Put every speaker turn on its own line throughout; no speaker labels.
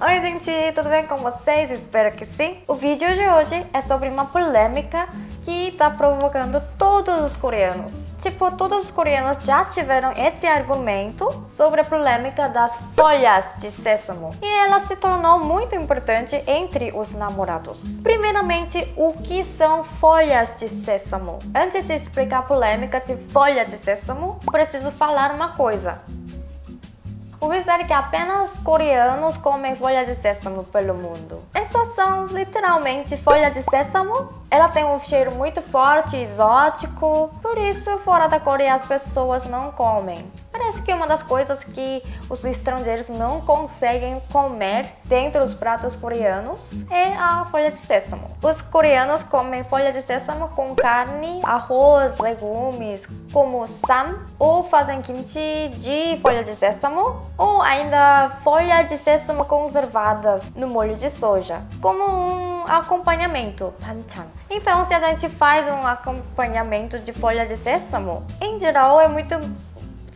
Oi gente, tudo bem com vocês? Espero que sim. O vídeo de hoje é sobre uma polêmica que está provocando todos os coreanos. Tipo, todos os coreanos já tiveram esse argumento sobre a polêmica das folhas de sésamo. E ela se tornou muito importante entre os namorados. Primeiramente, o que são folhas de sésamo? Antes de explicar a polêmica de folha de sésamo, preciso falar uma coisa. Ouvi dizer que apenas coreanos comem folha de sésamo pelo mundo. Essas são literalmente folha de sésamo. Ela tem um cheiro muito forte, exótico, por isso fora da Coreia as pessoas não comem. Parece que uma das coisas que os estrangeiros não conseguem comer dentro dos pratos coreanos é a folha de sésamo. Os coreanos comem folha de sésamo com carne, arroz, legumes, como sam, ou fazem kimchi de folha de sésamo, ou ainda folha de sésamo conservadas no molho de soja, como um acompanhamento, banchan. Então, se a gente faz um acompanhamento de folha de sésamo, em geral é muito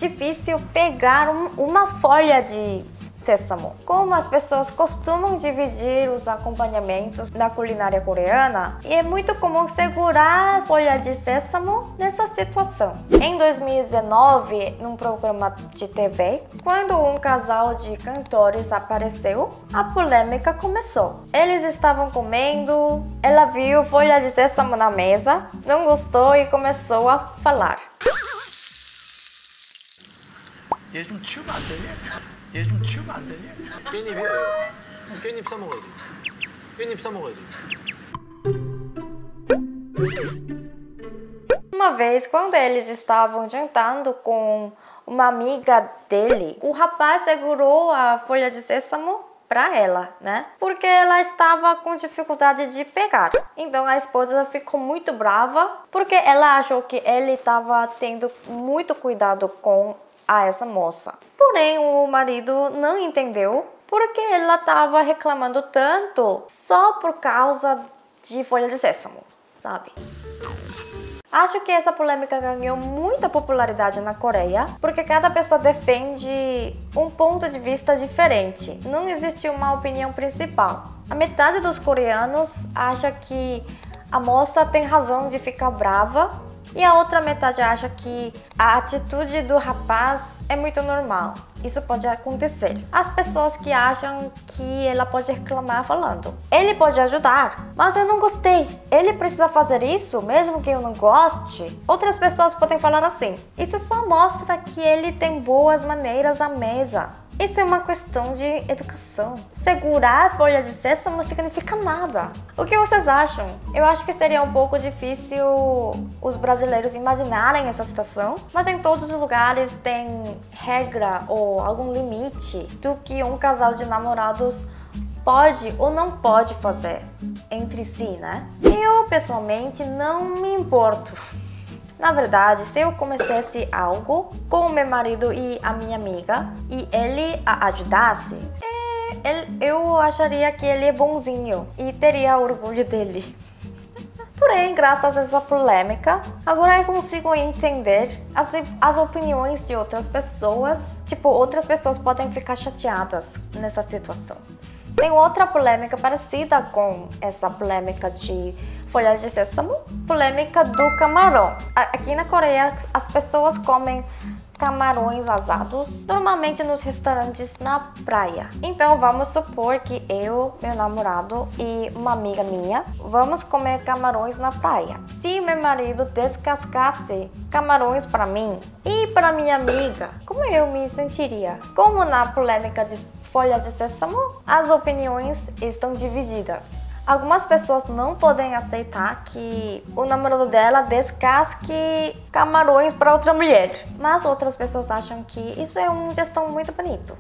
difícil pegar um, uma folha de sésamo. Como as pessoas costumam dividir os acompanhamentos na culinária coreana, e é muito comum segurar a folha de sésamo nessa situação. Em 2019, num programa de TV, quando um casal de cantores apareceu, a polêmica começou. Eles estavam comendo, ela viu folha de sésamo na mesa, não gostou e começou a falar.
얘좀 치우면 안 되냐? 얘 좀 치우면 안 되냐?
깻잎이에요. 깻잎 싸 먹어야지. 깻잎 싸 먹어야지.
Uma vez, quando eles estavam jantando com uma amiga dele, o rapaz segurou a folha de sésamo para ela, né? Porque ela estava com dificuldade de pegar. Então a esposa ficou muito brava porque ela achou que ele estava tendo muito cuidado com a essa moça. Porém, o marido não entendeu porque ela estava reclamando tanto só por causa de folha de sésamo, sabe? Acho que essa polêmica ganhou muita popularidade na Coreia porque cada pessoa defende um ponto de vista diferente. Não existe uma opinião principal. A metade dos coreanos acha que a moça tem razão de ficar brava e a outra metade acha que a atitude do rapaz é muito normal. Isso pode acontecer. As pessoas que acham que ela pode reclamar falando: ele pode ajudar, mas eu não gostei. Ele precisa fazer isso mesmo que eu não goste. Outras pessoas podem falar assim: isso só mostra que ele tem boas maneiras à mesa. Isso é uma questão de educação. Segurar a folha de sésamo não significa nada. O que vocês acham? Eu acho que seria um pouco difícil os brasileiros imaginarem essa situação, mas em todos os lugares tem regra ou algum limite do que um casal de namorados pode ou não pode fazer entre si, né? Eu pessoalmente não me importo. Na verdade, se eu começasse algo com meu marido e a minha amiga e ele a ajudasse, é, eu acharia que ele é bonzinho e teria orgulho dele. Porém, graças a essa polêmica, agora eu consigo entender as, as opiniões de outras pessoas. Tipo, outras pessoas podem ficar chateadas nessa situação. Tem outra polêmica parecida com essa polêmica de folhas de sésamo, polêmica do camarão. Aqui na Coreia, as pessoas comem camarões asados, normalmente nos restaurantes na praia. Então vamos supor que eu, meu namorado e uma amiga minha vamos comer camarões na praia. Se meu marido descascasse camarões para mim e para minha amiga, como eu me sentiria? Como na polêmica de folha de sésamo, as opiniões estão divididas. Algumas pessoas não podem aceitar que o namorado dela descasque camarões para outra mulher, mas outras pessoas acham que isso é uma gestão muito bonito.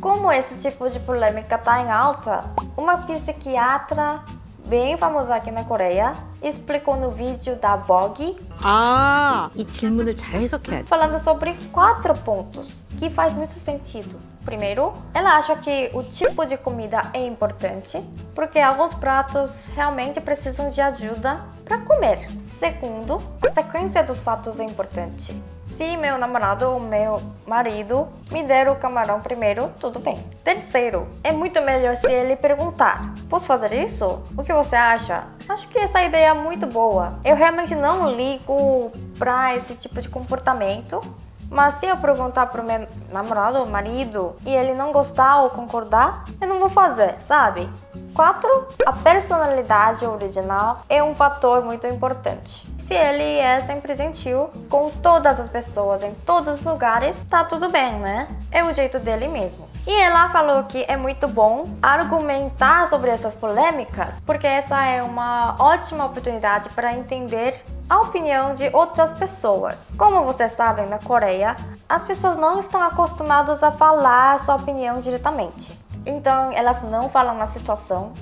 Como esse tipo de polêmica está em alta, uma psiquiatra bem famosa aqui na Coreia explicou no vídeo da Vogue
아, 이 질문을 잘 해석해야 돼.
falando sobre quatro pontos que faz muito sentido. Primeiro, ela acha que o tipo de comida é importante, porque alguns pratos realmente precisam de ajuda para comer. Segundo, a sequência dos fatos é importante. Se meu namorado ou meu marido me der o camarão primeiro, tudo bem. Terceiro, é muito melhor se ele perguntar: Posso fazer isso? O que você acha? Acho que essa ideia é muito boa. Eu realmente não ligo pra esse tipo de comportamento. Mas se eu perguntar pro meu namorado ou marido e ele não gostar ou concordar, eu não vou fazer, sabe? 4. A personalidade original é um fator muito importante. Se ele é sempre gentil com todas as pessoas, em todos os lugares, tá tudo bem, né? É o jeito dele mesmo. E ela falou que é muito bom argumentar sobre essas polêmicas, porque essa é uma ótima oportunidade para entender a opinião de outras pessoas. Como vocês sabem, na Coreia, as pessoas não estão acostumadas a falar sua opinião diretamente. Então elas não falam na situação,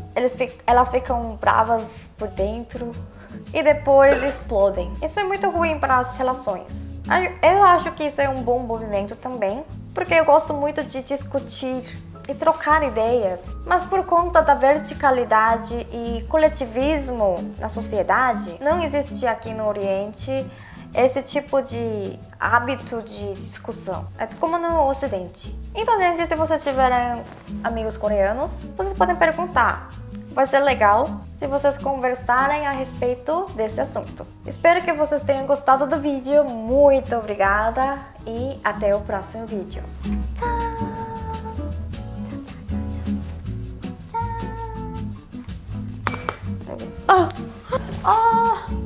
elas ficam bravas por dentro e depois explodem. Isso é muito ruim para as relações. Eu acho que isso é um bom movimento também, porque eu gosto muito de discutir e trocar ideias, mas por conta da verticalidade e coletivismo na sociedade, não existe aqui no Oriente esse tipo de hábito de discussão. É como no Ocidente. Então, gente, se vocês tiverem amigos coreanos, vocês podem perguntar. Vai ser legal se vocês conversarem a respeito desse assunto. Espero que vocês tenham gostado do vídeo. Muito obrigada e até o próximo vídeo. Tchau! Oh! Oh!